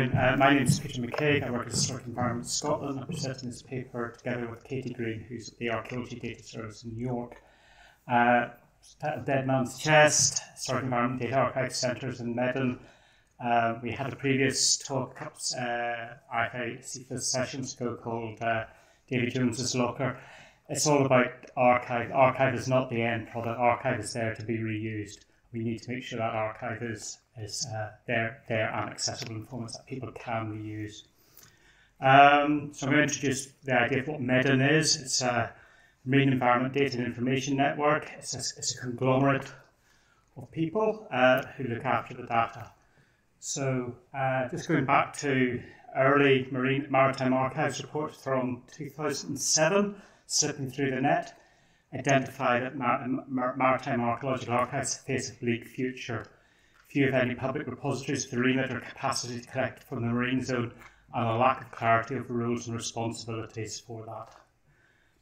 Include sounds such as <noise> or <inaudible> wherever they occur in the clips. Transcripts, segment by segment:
morning. Uh, my name is Peter McKeague. I work at Historic Environment Scotland. I'm presenting this paper together with Katie Green, who's at the Archaeology Data Service in New York. Uh, Dead Man's Chest, Historic Environment Data Archive Centres in MEDIN. Uh, we had a previous talk, uh, archive sessions ago called uh, Davy Jones's Locker. It's all about archive. Archive is not the end product. Archive is there to be reused. We need to make sure that archive is is uh, there, there and accessible in formats that people can reuse. Um, so I'm going to introduce the idea of what MEDIN is. It's a marine environment data and information network. It's a, it's a conglomerate of people uh, who look after the data. So uh, just going back to early marine maritime archives reports from 2007, slipping through the net, identify that mar mar maritime archaeological archives face a bleak future few of any public repositories with the remit or capacity to collect from the marine zone, and a lack of clarity of rules and responsibilities for that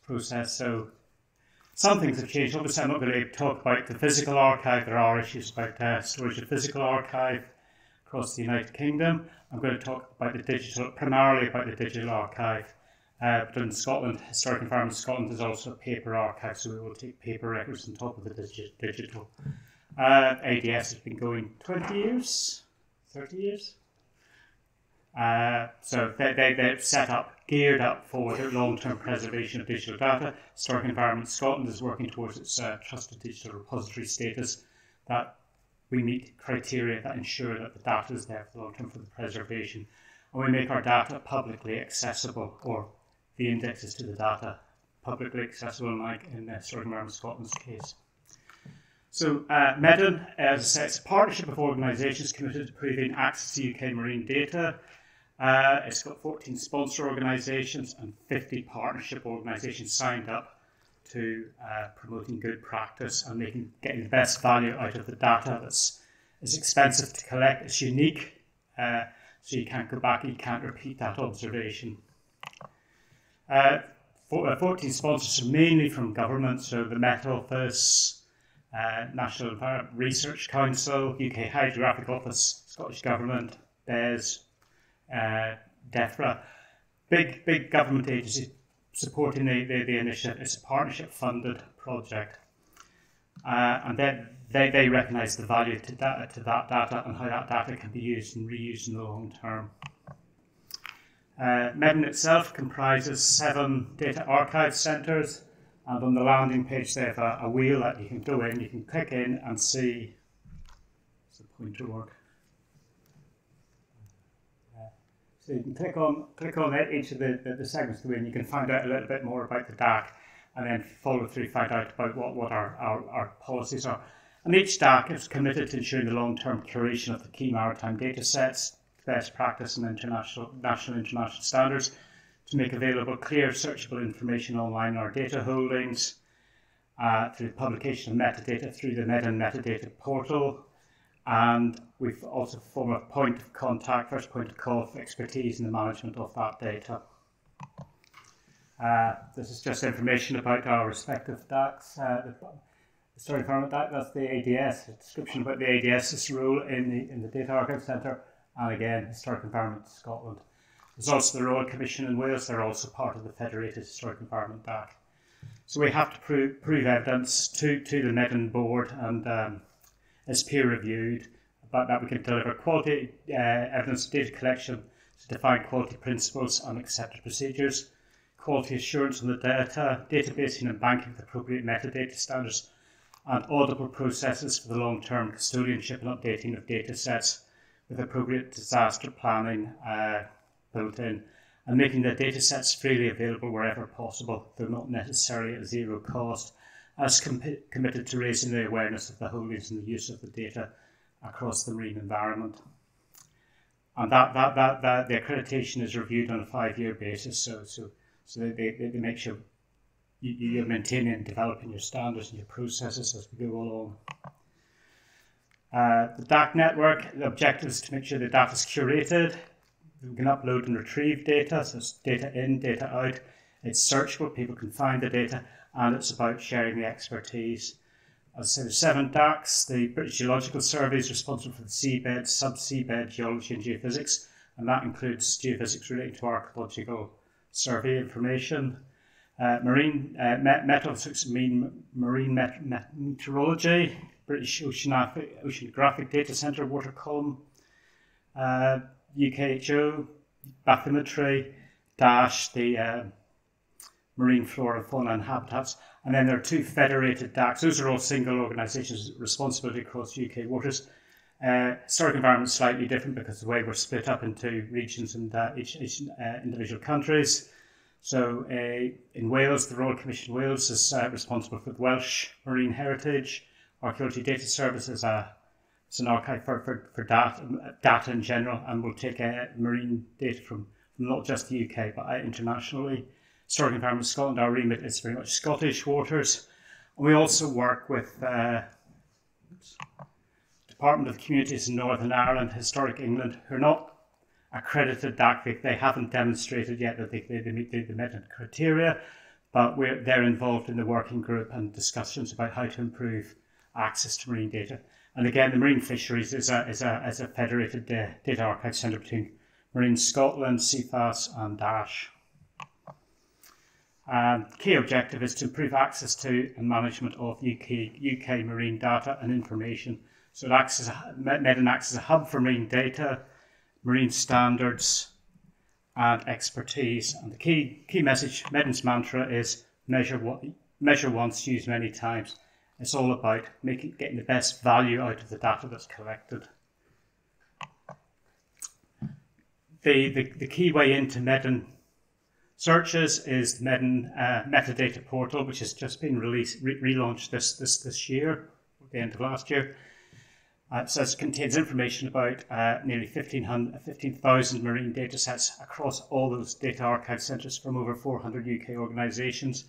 process. So some things have changed. Obviously, I'm not going to talk about the physical archive. There are issues about uh, storage of physical archive across the United Kingdom. I'm going to talk about the digital, primarily about the digital archive. Uh, but in Scotland, Historic Environment Scotland is also a paper archive, so we will take paper records on top of the digi digital. Uh, ADS has been going 20 years, 30 years. Uh, so they, they, they're set up, geared up for the long-term preservation of digital data. Historic Environment Scotland is working towards its uh, trusted digital repository status that we meet criteria that ensure that the data is there for the long term for the preservation. And we make our data publicly accessible, or the indexes to the data publicly accessible, like in the Historic Environment Scotland's case. So uh, MEDIN, as I said, it's a partnership of organisations committed to improving access to UK marine data. Uh, it's got 14 sponsor organisations and 50 partnership organisations signed up to uh, promoting good practice and making getting the best value out of the data that's is expensive to collect. It's unique, uh, so you can't go back and you can't repeat that observation. Uh, 14 sponsors are mainly from government, so the Met Office, uh, National Research Council, UK Hydrographic Office, Scottish Government, BES, uh, DEFRA. Big, big government agencies supporting the, the, the initiative. It's a partnership funded project. Uh, and they, they recognise the value to, that, to that data and how that data can be used and reused in the long term. Uh, MEDIN itself comprises seven data archive centres and on the landing page, they have a, a wheel that you can go in, you can click in and see. Does the pointer work? So you can click on click on each of the, the, the segments to win. You can find out a little bit more about the DAC and then follow through, find out about what, what our, our, our policies are. And each DAC is committed to ensuring the long-term curation of the key maritime data sets, best practice and international, national international standards, to make available clear searchable information online in our data holdings, uh, through publication of metadata through the MEDIN metadata portal, and we've also formed a point of contact, first point of call for expertise in the management of that data. Uh, this is just information about our respective DACs. Uh, the Story DAC, that's the ADS, a description about the ADS's role in the, in the Data Archive Centre, and again, Historic Environment Scotland. There's also the Royal Commission in Wales, they're also part of the Federated Historic Environment DAC. So we have to prove, evidence to, to the MEDIN board and um, it's peer reviewed, but that we can deliver quality uh, evidence data collection to define quality principles and accepted procedures, quality assurance on the data, databasing and banking with appropriate metadata standards, and audible processes for the long-term custodianship and updating of data sets with appropriate disaster planning, uh, built in and making the data sets freely available wherever possible, though not necessarily at zero cost, as com committed to raising the awareness of the holdings and the use of the data across the marine environment. And that, that, that, that the accreditation is reviewed on a five-year basis, so, so, so they, they, they make sure you, you're maintaining and developing your standards and your processes as we go along. Uh, the DAC network, the objective is to make sure the data is curated, we can upload and retrieve data, so it's data in, data out. It's searchable, people can find the data, and it's about sharing the expertise. As I said, there's seven DACs. The British Geological Survey is responsible for the seabed, subsea bed geology and geophysics, and that includes geophysics relating to archaeological survey information, uh, marine uh, met- mean marine met- met- meteorology, British Oceanographic, Oceanographic Data Centre water column, uh, UKHO, bathymetry, DASSH, the uh, marine flora, fauna, and habitats. And then there are two federated DACs. Those are all single organisations responsibility across UK waters. Uh, historic environment slightly different because the way we're split up into regions and uh, each, each uh, individual countries. So uh, in Wales, the Royal Commission Wales is uh, responsible for the Welsh marine heritage. Archaeology Data Service is, a, is an archive for, for, for data, data in general and we'll take uh, marine data from, from not just the UK but internationally. Historic Environment Scotland, our remit is very much Scottish waters. And we also work with uh, Department of Communities in Northern Ireland, Historic England, who are not accredited DAC. They haven't demonstrated yet that they, they, they meet the, the met criteria, but we're, they're involved in the working group and discussions about how to improve access to marine data. And again, the marine fisheries is a, is a, is a federated uh, data archive centre between Marine Scotland, Cefas and DASSH. And um, key objective is to improve access to and management of UK, UK marine data and information. So it acts as a, MEDIN acts as a hub for marine data, marine standards, and expertise. And the key key message, MEDIN's mantra is measure what measure once, use many times. It's all about making getting the best value out of the data that's collected. The, the, the key way into MEDIN searches is the MEDIN uh, metadata portal, which has just been released, re- relaunched this, this, this year, at the end of last year. Uh, so it contains information about uh, nearly 15,000 marine data sets across all those data archive centres from over 400 UK organisations.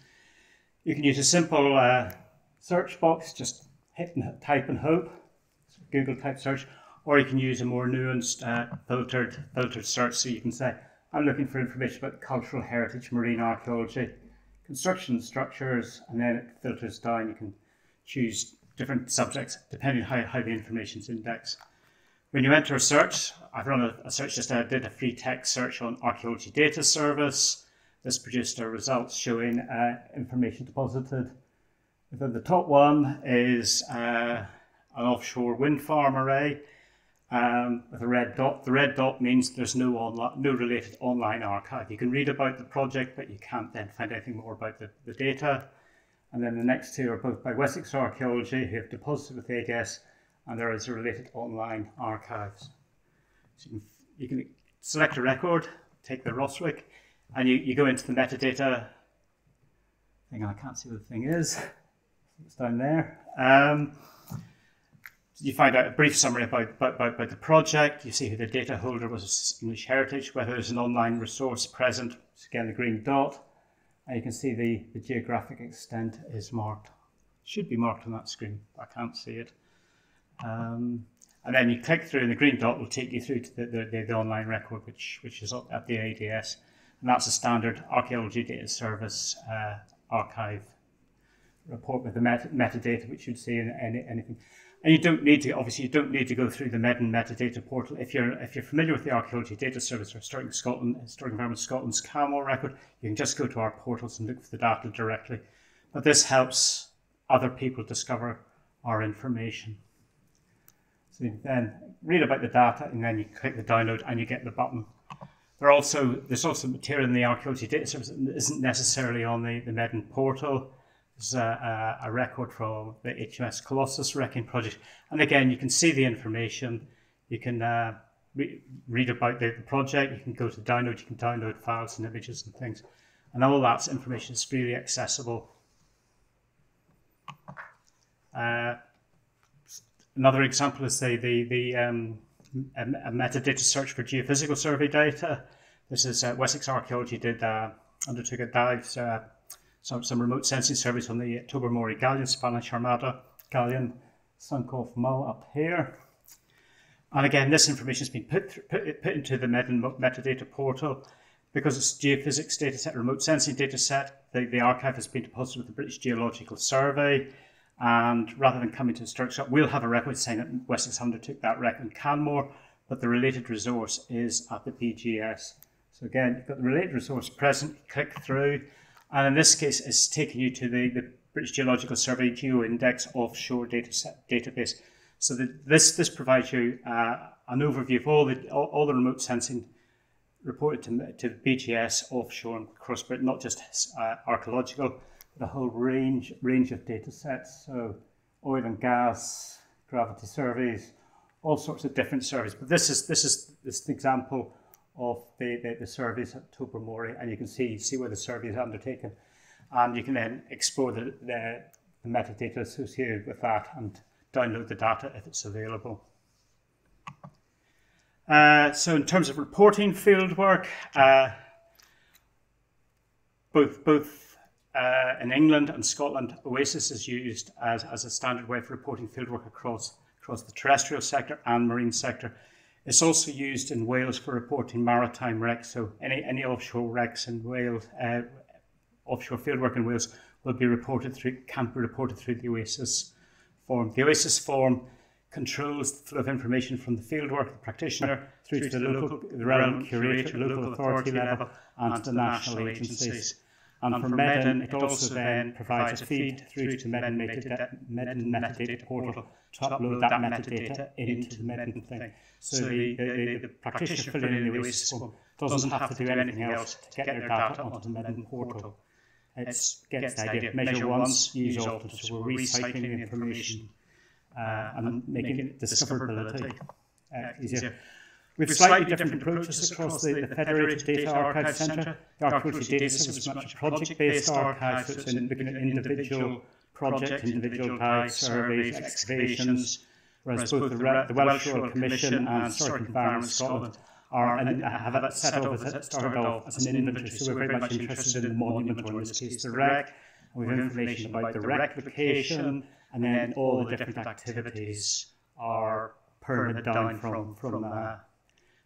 You can use a simple uh, search box, just hit and type and hope, Google type search, or you can use a more nuanced uh, filtered filtered search. So you can say, I'm looking for information about cultural heritage, marine archaeology, construction structures, and then it filters down. You can choose different subjects depending how, how the information is indexed. When you enter a search, I've run a, a search just I did a free text search on archaeology data service. This produced our results showing uh, information deposited. Within the top one is uh, an offshore wind farm array um, with a red dot. The red dot means there's no online, no related online archive. You can read about the project, but you can't then find anything more about the, the data. And then the next two are both by Wessex Archaeology, who have deposited with ADS, and there is a related online archives. So you can, you can select a record, take the Rooswijk, and you, you go into the metadata. On, I can't see what the thing is. It's down there. Um, you find out a brief summary about, about, about, the project. You see who the data holder was English Heritage, whether there's an online resource present. It's again the green dot. And you can see the, the geographic extent is marked. Should be marked on that screen, I can't see it. Um, and then you click through and the green dot will take you through to the, the, the online record, which, which is at the ADS. And that's a standard archaeology data service uh, archive report with the meta metadata, which you'd see in any, anything. And you don't need to, obviously, you don't need to go through the MEDIN metadata portal. If you're if you're familiar with the Archaeology Data Service or Historic Scotland, Historic Environment Scotland's Canmore record, you can just go to our portals and look for the data directly. But this helps other people discover our information. So you then read about the data and then you click the download and you get the button. There also there's also material in the Archaeology Data Service that isn't necessarily on the, the MEDIN portal. There's a, a, record from the HMS Colossus wrecking project. And again, you can see the information. You can uh, re read about the, the, project. You can go to download. You can download files and images and things. And all that information is freely accessible. Uh, another example is say the, the um, a, a, metadata search for geophysical survey data. This is uh, Wessex Archaeology did uh, undertook a dive uh, some, some remote sensing surveys on the Tobermory galleon, Spanish Armada galleon, sunk off Mull up here. And again, this information has been put, put, put into the metadata portal. Because it's geophysics dataset, remote sensing dataset, the, the archive has been deposited with the British Geological Survey. And rather than coming to a structure, we'll have a record saying that Wessex undertook that record in Canmore. but the related resource is at the BGS. So again, you've got the related resource present, click through, and in this case, it's taking you to the, the British Geological Survey GeoIndex offshore data set, database. So the, this, this provides you uh, an overview of all the, all, all the remote sensing reported to, to BGS offshore and across Britain, not just uh, archaeological, but a whole range, range of data sets. So oil and gas, gravity surveys, all sorts of different surveys. But this is, this is, this is an example of the, the, the surveys at Tobermory, and you can see, see where the survey is undertaken. And you can then explore the, the, the metadata associated with that and download the data if it's available. Uh, so in terms of reporting fieldwork, uh, both, both uh, in England and Scotland, OASIS is used as, as a standard way of reporting fieldwork across, across the terrestrial sector and marine sector. It's also used in Wales for reporting maritime wrecks, so any, any offshore wrecks in Wales, uh, offshore fieldwork in Wales will be reported through, can be reported through the OASIS form. The OASIS form controls the flow of information from the fieldwork, the practitioner, through to the local, the relevant curator, local authority level, and to the national agencies. And for MEDIN, it also then provides a feed through to the MEDIN metadata, MEDIN metadata portal to upload that metadata into the MEDIN thing. So the, the, the practitioner filling in the OASIS form doesn't have to do anything else to get their data onto the MEDIN portal. It gets the idea. Measure once, use often. So we're recycling the information uh, and making discoverability uh, easier. With slightly different approaches across the, the Federated Data Archive Centre. The Archaeology Data Service is much a project-based archive, so it's looking at individual project, individual dives, surveys, excavations, whereas both the, the Welsh Royal Commission and Historic Environment Scotland are and have it set off as it started off as an inventory, so we're very much interested in the monument, or in this case the wreck. We have information about the wreck location, and then all the different activities are permitted down from, from uh,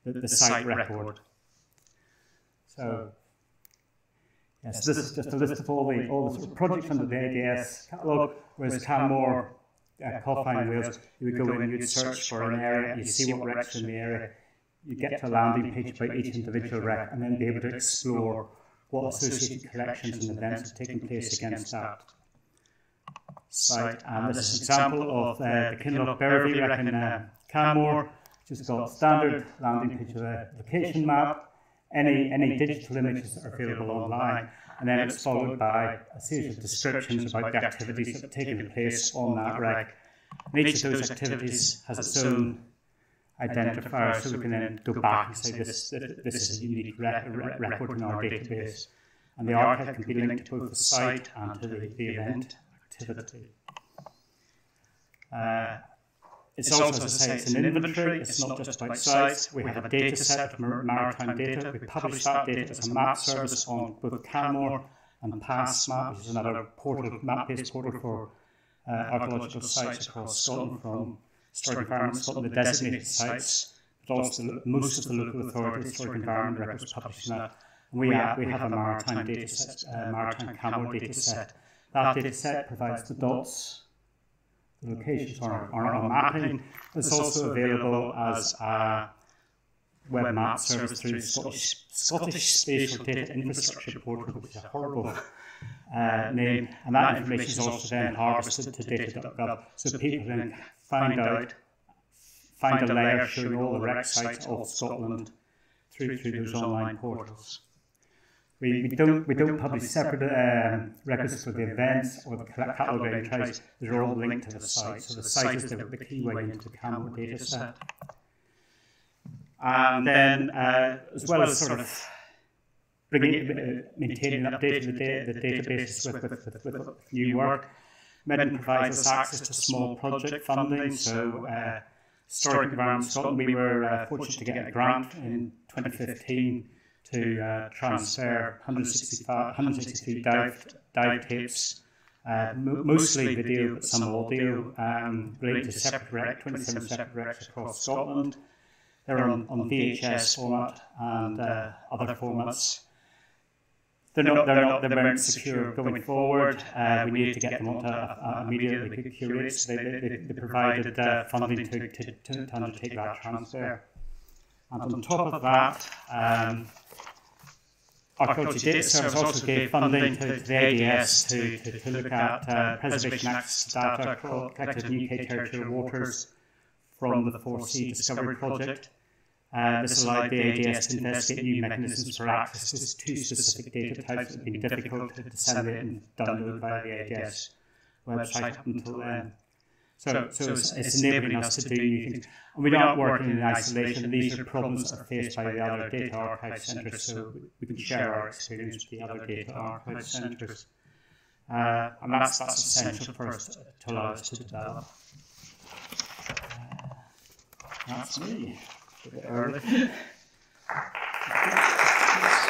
the, the site record. So, yes, this is just a list of all the, all the sort of projects under the ADS catalogue, whereas Canmore, uh, Coflein Wales, you would go in, you'd search for an area, you'd see what wrecks in the area, you get to a landing page about each individual wreck, and then be able to explore what associated collections and events have taken place against that site. And this is an example of uh, the Kinlochbervie wreck in uh, Canmore, which is called standard landing page with a location map, any, any digital images that are available online, and then it's followed by a series of descriptions about the activities that have taken place on that wreck. And each of those activities has its own identifier, so we can then go back and say this, this is a unique re re record in our database. And the archive can be linked to both the site and to the, the event activity. Uh, it's, it's also, as I say, it's an inventory. It's not just about sites. We have a data set of maritime data. We publish that data as a map service on both Canmore and PastMap, which is another portal, map-based portal for uh, archaeological sites across Scotland from historic environment Scotland, the designated sites, but also most of the local authorities, historic environment records published in that. And we, have, we have a maritime data set, uh, maritime Canmore data set. That data set provides the dots locations are, are on mapping. It's also available as a web map service through the Scottish, Scottish Spatial Data Infrastructure Portal, which is a horrible uh, name, and that information is also then harvested to data.gov, so people can find out, find a layer showing all the wreck sites of Scotland through, through those online portals. We, we, don't, we don't publish separate um, records for the events or the catalogue entries. They're all linked to the site. So the site is the, the key way into the Canmore data set. And then, uh, as well as sort of bringing, uh, maintaining and updating the, the databases with, with, with, with new work, MEDIN provides us access to small project funding. So, uh, Historic Environment Scotland, we were uh, fortunate to get a grant in 2015 to uh, transfer 163 dive, dive tapes, uh, mostly video but some audio, um, related to separate rec, 27 separate wrecks across Scotland. They're on, on VHS format and uh, other formats. They're not, they're not, they weren't secure going forward. Uh, we needed to get them onto a, a media that we could curate, so they, they, they provided uh, funding to, to, to undertake that transfer. And on top of that, um, Archaeology Data Service also gave funding to, to the ADS to, to, to look at uh, Preservation Acts data collected in UK territorial waters from the 4C Discovery Project. Uh, this allowed the ADS to investigate new mechanisms for access to specific data types that had been difficult to disseminate and download by the ADS website up until then. So, so, so it's, it's, enabling us to do new things. And we're, we're not working in isolation. These are problems that are faced by the other data archive centres, so we can share our experience with the other data archive centres. Uh, uh and that's, that's essential for us to, to allow us to develop. Uh, that's me. A bit early. <laughs>